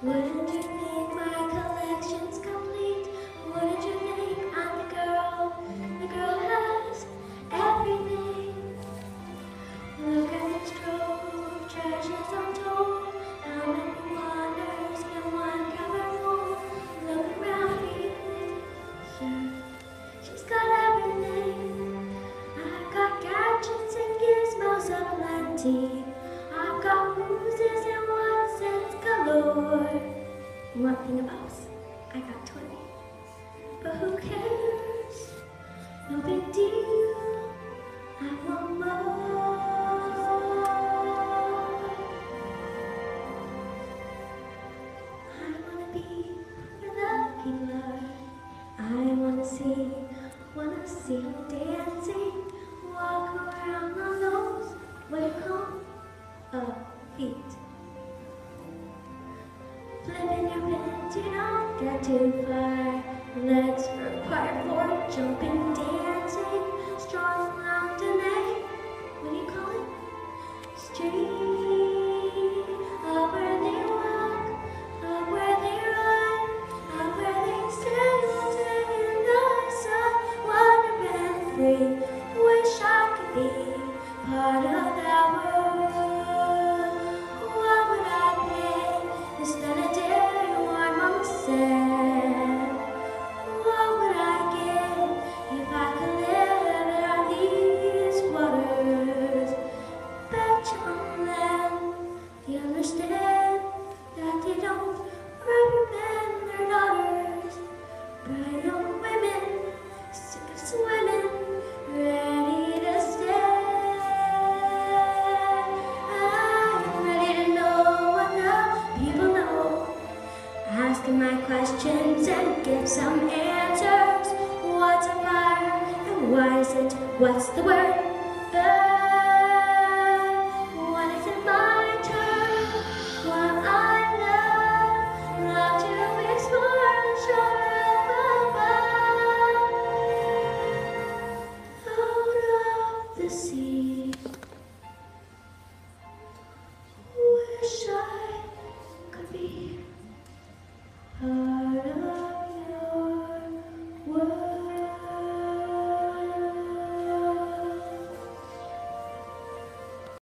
Would Lord, one thing about us, I got 20. But who cares? No big deal. I want more. I wanna be where love can. I wanna see, wanna see them dancing. too far. Let's for jumping, dancing, strong, loud, and. What do you call it? Straight. my questions and give some answers. What's a fire and why is it? What's the word?